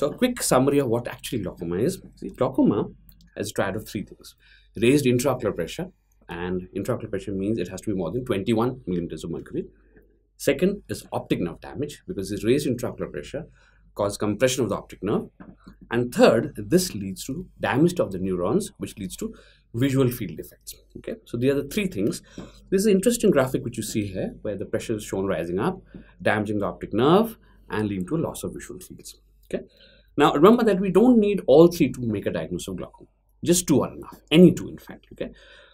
So a quick summary of what actually glaucoma is. See, glaucoma has a triad of three things. Raised intraocular pressure, and intraocular pressure means it has to be more than 21 millimeters of mercury. Second is optic nerve damage because this raised intraocular pressure causes compression of the optic nerve. And third, this leads to damage of the neurons, which leads to visual field defects. Okay, so these are the three things. This is an interesting graphic which you see here, where the pressure is shown rising up, damaging the optic nerve, and leading to a loss of visual fields. Okay. Now remember that we don't need all three to make a diagnosis of glaucoma. Just two are enough. Any two, in fact. Okay.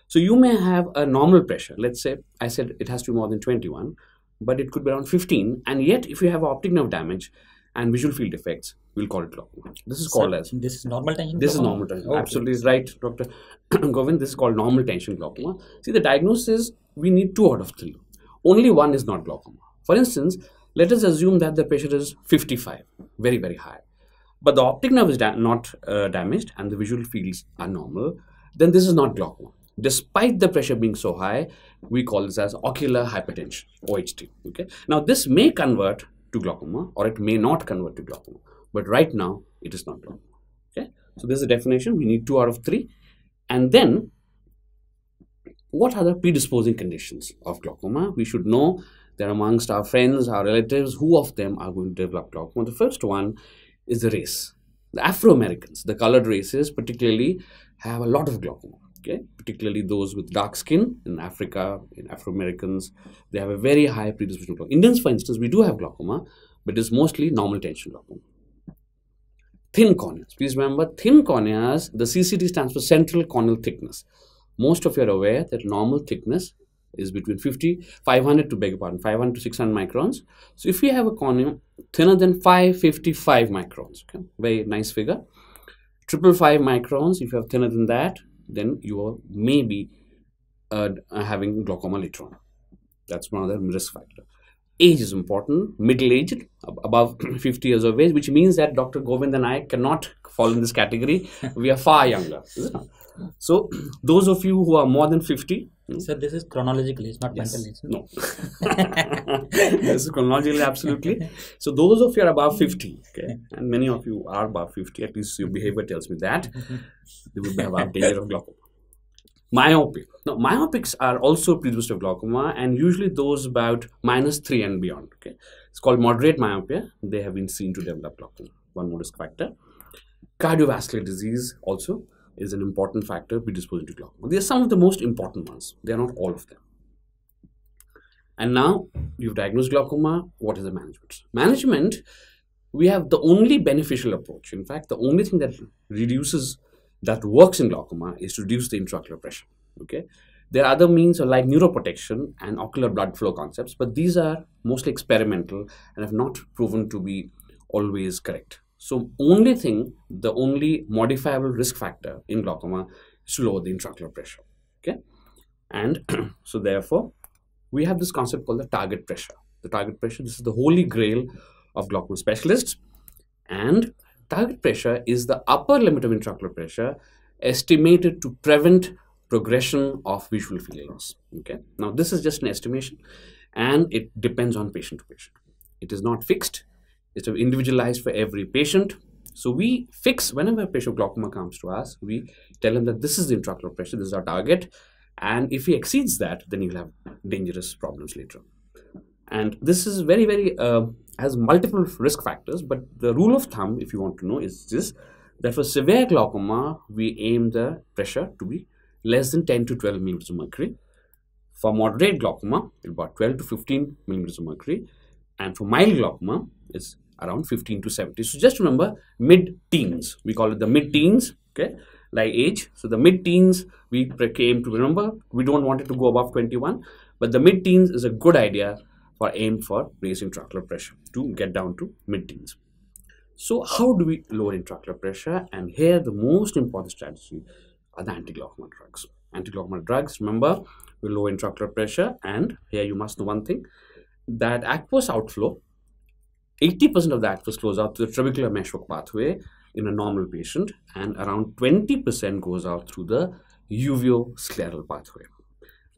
So you may have a normal pressure. Let's say I said it has to be more than 21, but it could be around 15. And yet, if you have optic nerve damage and visual field defects, we'll call it glaucoma. This is called as this is normal tension. this is glaucoma? normal tension. Okay. Absolutely is right, Dr. Gobind. This is called normal tension glaucoma. See, the diagnosis we need two out of three. Only one is not glaucoma. For instance, let us assume that the pressure is 55, very, very high. But the optic nerve is da- not uh, damaged and the visual fields are normal. Then this is not glaucoma. Despite the pressure being so high, we call this as ocular hypertension, OHT. Okay. Now, this may convert to glaucoma or it may not convert to glaucoma. But right now, it is not glaucoma. Okay. So, this is a definition. We need two out of three. And then, what are the predisposing conditions of glaucoma? We should know that amongst our friends, our relatives, who of them are going to develop glaucoma. The first one is the race. The Afro Americans, the colored races, particularly, have a lot of glaucoma. Okay, particularly those with dark skin in Africa, in Afro Americans, they have a very high predisposition. to glaucoma. Indians, for instance, we do have glaucoma, but it's mostly normal tension glaucoma. Thin corneas. Please remember, thin corneas, the CCT stands for central corneal thickness. Most of you are aware that normal thickness is between 50, 500 to beg your pardon, 500 to 600 microns. So if we have a cornea thinner than 555 microns, okay, very nice figure. Triple five microns, if you have thinner than that, then you are maybe uh, having glaucoma later on. That's one other risk factor. Age is important, middle aged, ab- above 50 years of age, which means that Dr. Gobind and I cannot fall in this category. We are far younger. is it? So, those of you who are more than 50, Hmm. So this is chronologically, it's not Yes. mental age. No. this is chronologically absolutely. So those of you are above 50, okay, and many of you are above 50, at least your behavior tells me that, mm-hmm. they would have a danger of glaucoma. Myopia. Now, myopics are also predisposed to glaucoma, and usually those about minus 3 and beyond, okay. It's called moderate myopia. They have been seen to develop glaucoma. One more risk factor. Cardiovascular disease also is an important factor predisposing to glaucoma. They are some of the most important ones. They are not all of them. And now you've diagnosed glaucoma. What is the management? Management, we have the only beneficial approach. In fact, the only thing that reduces, that works in glaucoma is to reduce the intraocular pressure. Okay. There are other means like neuroprotection and ocular blood flow concepts, but these are mostly experimental and have not proven to be always correct. So, only thing, the only modifiable risk factor in glaucoma is to lower the intraocular pressure. Okay. And so, therefore, we have this concept called the target pressure. The target pressure, this is the holy grail of glaucoma specialists. And target pressure is the upper limit of intraocular pressure estimated to prevent progression of visual field loss. Okay. Now, this is just an estimation and it depends on patient to patient. It is not fixed, it's individualized for every patient. So, we fix whenever a patient glaucoma comes to us, we tell him that this is the intraocular pressure, this is our target, and if he exceeds that then he'll have dangerous problems later and this is very very uh, has multiple risk factors but the rule of thumb if you want to know is this that for severe glaucoma we aim the pressure to be less than 10 to 12 millimeters of mercury. For moderate glaucoma it's about 12 to 15 millimeters of mercury. And for mild glaucoma it's around 15 to 70 so just remember mid teens we call it the mid teens okay like age. So the mid-teens we came to remember. We don't want it to go above 21, but the mid-teens is a good idea for aim for raising intraocular pressure to get down to mid-teens. So how do we lower intraocular pressure? And here the most important strategy are the anti-glaucoma drugs. Anti-glaucoma drugs, remember, will lower intraocular pressure. And here you must know one thing, that aqueous outflow, 80% of the aqueous flows out to the trabecular meshwork pathway in a normal patient and around 20% goes out through the uveoscleral pathway.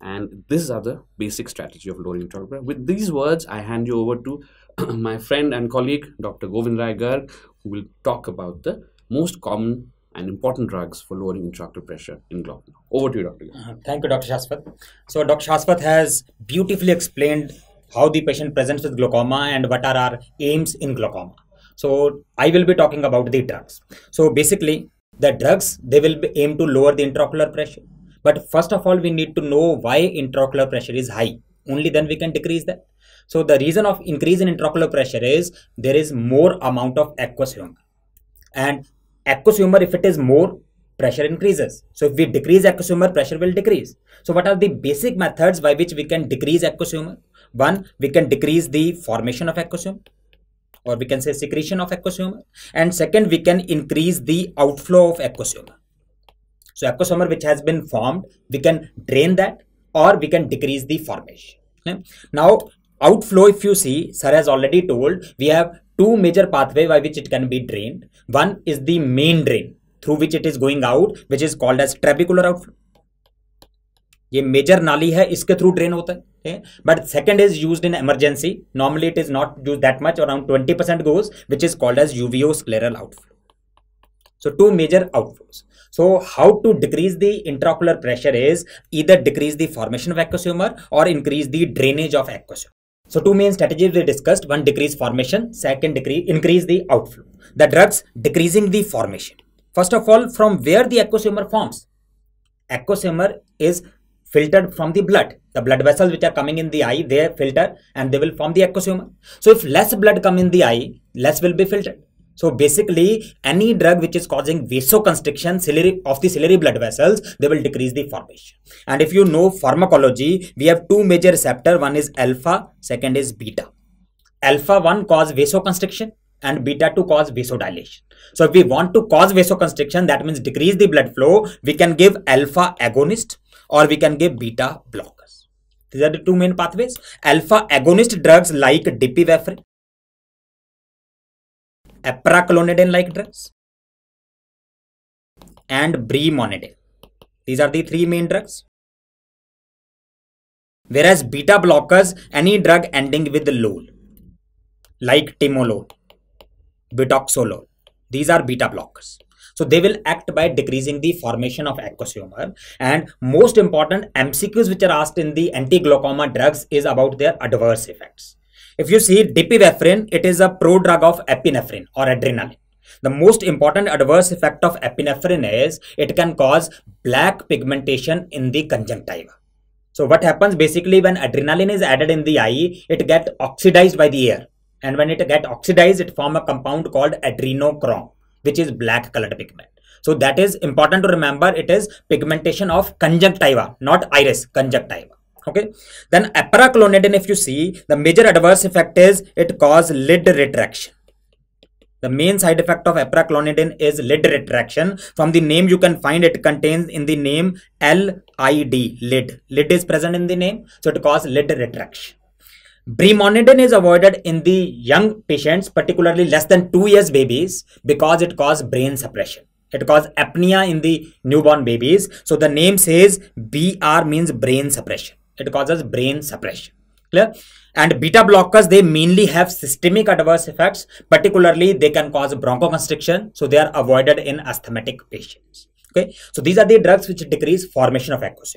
And these are the basic strategy of lowering. Pressure. With these words, I hand you over to my friend and colleague, Dr. Gobind Rai Garg, who will talk about the most common and important drugs for lowering intraocular pressure in glaucoma. Over to you, Dr. Uh, Thank you, Dr. Shaswat. So, Dr. Shaswat has beautifully explained how the patient presents with glaucoma and what are our aims in glaucoma. So, I will be talking about the drugs. So, basically, the drugs they will aim to lower the intraocular pressure. But first of all, we need to know why intraocular pressure is high. Only then we can decrease that. So, the reason of increase in intraocular pressure is there is more amount of aqueous humor. And aqueous humor, if it is more, pressure increases. So if we decrease aqueous humor, pressure will decrease. So what are the basic methods by which we can decrease aqueous humor? One, we can decrease the formation of humor or we can say secretion of humor. And second, we can increase the outflow of aqueous. So aqueous which has been formed, we can drain that or we can decrease the formation. Okay? Now outflow if you see, sir has already told, we have two major pathway by which it can be drained. One is the main drain through which it is going out which is called as trabecular outflow ये major नाली है इसके through drain होता है okay? But second is used in emergency. Normally it is not used that much. Around 20% goes which is called as uveoscleral outflow. So two major outflows. So how to decrease the intraocular pressure is either decrease the formation of aqueous humor or increase the drainage of aqueous humor so two main strategies we discussed. One decrease formation. Second decrease increase the outflow. The drugs decreasing the formation. First of all from where the aqueous humor forms? Aqueous humor is filtered from the blood. The blood vessels which are coming in the eye, they filter and they will form the aqueous. So if less blood come in the eye, less will be filtered. So basically, any drug which is causing vasoconstriction of the ciliary blood vessels, they will decrease the formation. And if you know pharmacology, we have two major receptor. One is alpha, second is beta. Alpha 1 cause vasoconstriction and beta to cause vasodilation. So if we want to cause vasoconstriction, that means decrease the blood flow, we can give alpha agonist or we can give beta blockers. These are the two main pathways. Alpha agonist drugs like dipivefrin, apraclonidine like drugs, and brimonidine. These are the three main drugs. Whereas beta blockers, any drug ending with lol, like timolol, betaxolol, these are beta blockers. So they will act by decreasing the formation of humor. And most important MCQs which are asked in the anti-glaucoma drugs is about their adverse effects. If you see dipivefrin, it is a prodrug of epinephrine or adrenaline. The most important adverse effect of epinephrine is it can cause black pigmentation in the conjunctiva. So what happens basically when adrenaline is added in the eye, it gets oxidized by the air and when it get oxidized it form a compound called adrenochrome which is black colored pigment so that is important to remember it is pigmentation of conjunctiva not iris conjunctiva okay then apraclonidine if you see the major adverse effect is it cause lid retraction the main side effect of apraclonidine is lid retraction. From the name you can find it contains in the name LID, lid. Lid is present in the name, so it causes lid retraction. Brimonidine is avoided in the young patients, particularly less than 2 years babies because it causes brain suppression. It causes apnea in the newborn babies. So the name says BR means brain suppression. It causes brain suppression. Clear? And beta blockers, they mainly have systemic adverse effects. Particularly, they can cause bronchoconstriction. So they are avoided in asthmatic patients. Okay. So these are the drugs which decrease formation of aqueous